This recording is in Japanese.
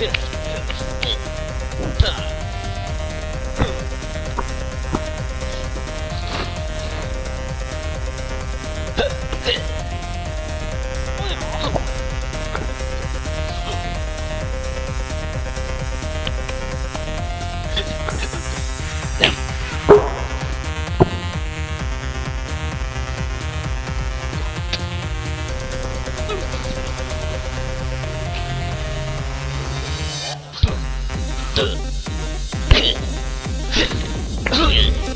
Yeah. Ugh.